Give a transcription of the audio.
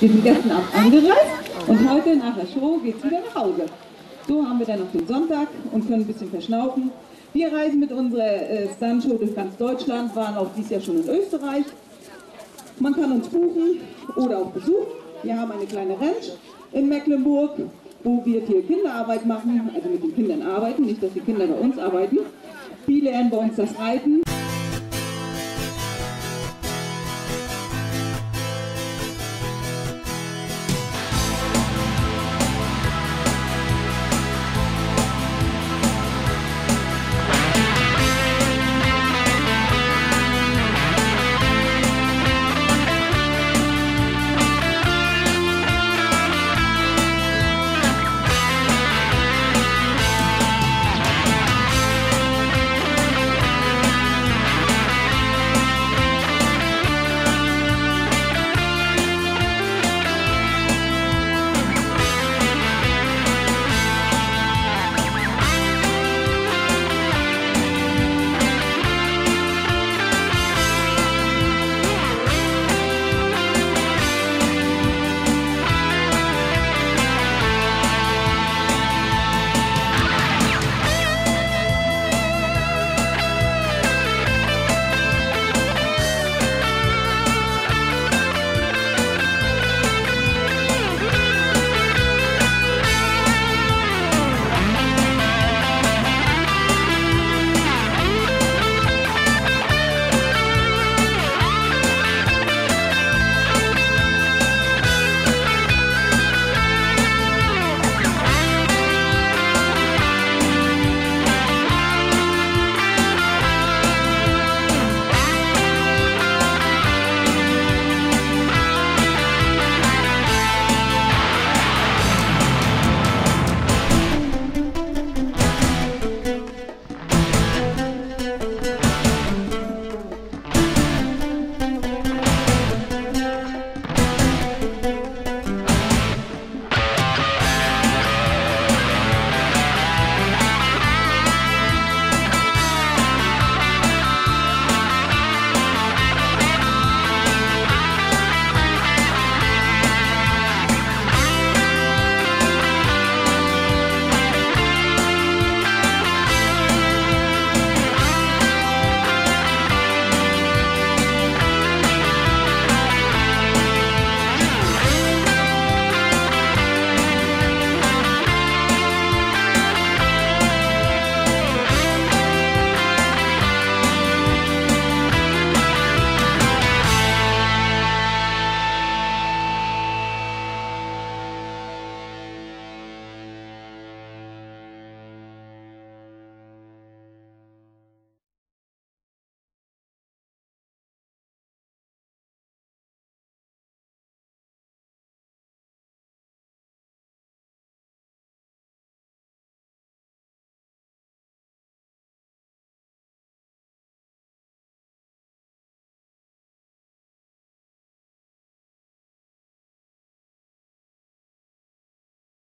Wir sind gestern Abend angereist und heute nach der Show geht es wieder nach Hause. So haben wir dann noch den Sonntag und können ein bisschen verschnaufen. Wir reisen mit unserer äh, Stuntshow durch ganz Deutschland, waren auch dieses Jahr schon in Österreich. Man kann uns buchen oder auch besuchen. Wir haben eine kleine Ranch in Mecklenburg, wo wir hier Kinderarbeit machen, also mit den Kindern arbeiten, nicht dass die Kinder bei uns arbeiten. Die lernen bei uns das Reiten.